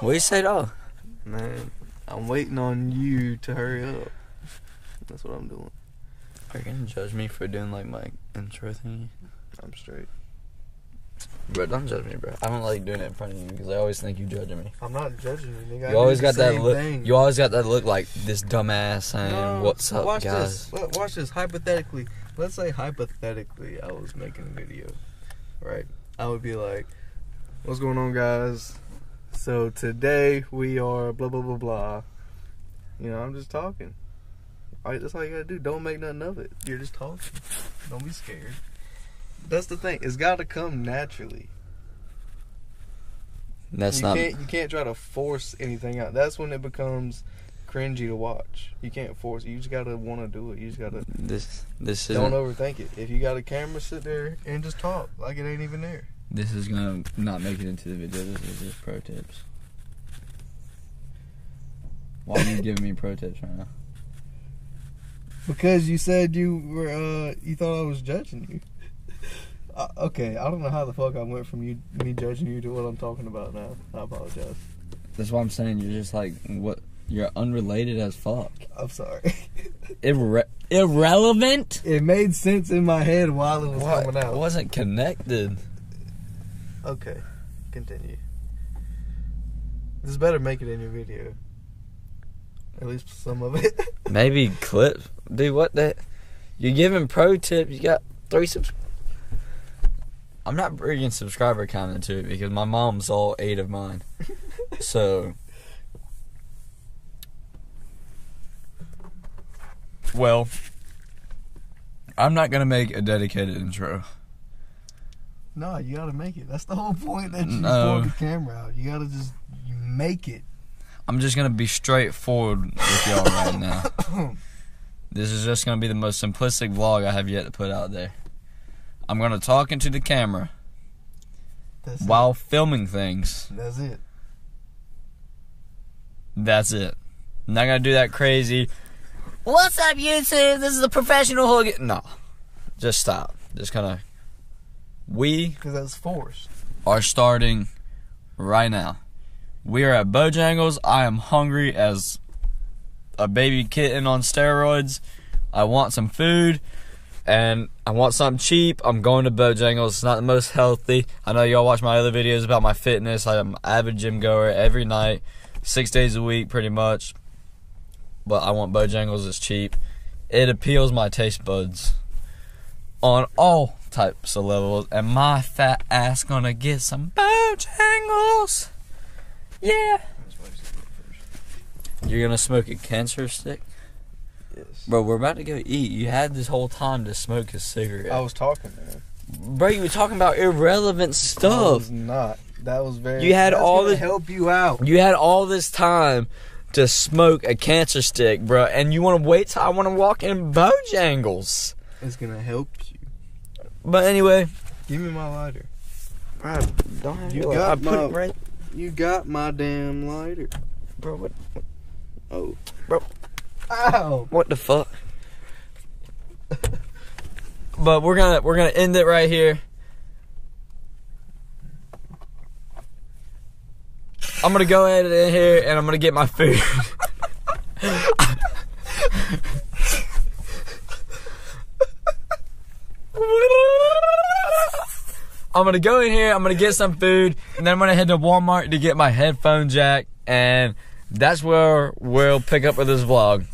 What you say, though? Man, I'm waiting on you to hurry up. That's what I'm doing. Are you gonna judge me for doing like my intro thing? I'm straight. Bro, don't judge me, bro. I don't like doing it in front of you because I always think you judging me. I'm not judging you, nigga. I You always got that look. thing. You always got that look like this dumbass saying, No, "What's up, watch guys?" This. Watch this. Hypothetically, let's say hypothetically, I was making a video, right? I would be like, "What's going on, guys? So today we are blah blah blah blah." You know, I'm just talking. All right, that's all you gotta do. Don't make nothing of it. You're just talking. Don't be scared. That's the thing. It's got to come naturally. That's you not. can't you can't try to force anything out. That's when it becomes cringy to watch. You can't force it. You just gotta want to do it. You just gotta This this don't isn't. overthink it. If you got a camera, sit there and just talk like it ain't even there. This is gonna not make it into the video. This is just pro tips. Why are you giving me pro tips right now? Because you said you were uh you thought I was judging you. Uh, okay, I don't know how the fuck I went from you me judging you to what I'm talking about now. I apologize. That's why I'm saying you're just like what. You're unrelated as fuck. I'm sorry. Irre- irrelevant. it made sense in my head while it was What? coming out. It wasn't connected. Okay, continue. This better make it in your video. At least some of it. Maybe clips. Dude, what the? You're giving pro tips. You got three subs. I'm not bringing subscriber count into it because my mom's all eight of mine. so. Well, I'm not gonna make a dedicated intro. No, you gotta make it. That's the whole point that you No. pull the camera out. You gotta just make it. I'm just gonna be straightforward with y'all right now. This is just gonna be the most simplistic vlog I have yet to put out there. I'm gonna talk into the camera That's while filming things. That's it. That's it. I'm not gonna do that crazy. What's up, YouTube? This is a professional hook. No, just stop. Just kind of. We Because that's forced. are starting right now. We are at Bojangles. I am hungry as a baby kitten on steroids. I want some food and I want something cheap. I'm going to Bojangles. It's not the most healthy. I know y'all watch my other videos about my fitness. I'm an avid gym goer every night, six days a week, pretty much. But I want Bojangles. It's cheap. It appeals my taste buds on all types of levels, and my fat ass gonna get some Bojangles. Yeah. You're gonna smoke a cancer stick, Yes. bro. We're about to go eat. You had this whole time to smoke a cigarette, I was talking, man. bro. You were talking about irrelevant I stuff. was not. That was very. You had all gonna help you out. You had all this time to smoke a cancer stick, bro, and you want to wait till I want to walk in Bojangles. It's gonna help you. But anyway, Give me my lighter. bro, don't have You your- got I put it my- right, You got my damn lighter. bro. What? Oh, Bro. Ow. What the fuck? but we're gonna we're gonna end it right here. I'm gonna go ahead in here and I'm gonna get my food. I'm gonna go in here, I'm gonna get some food, and then I'm gonna head to Walmart to get my headphone jack, and that's where we'll pick up with this vlog.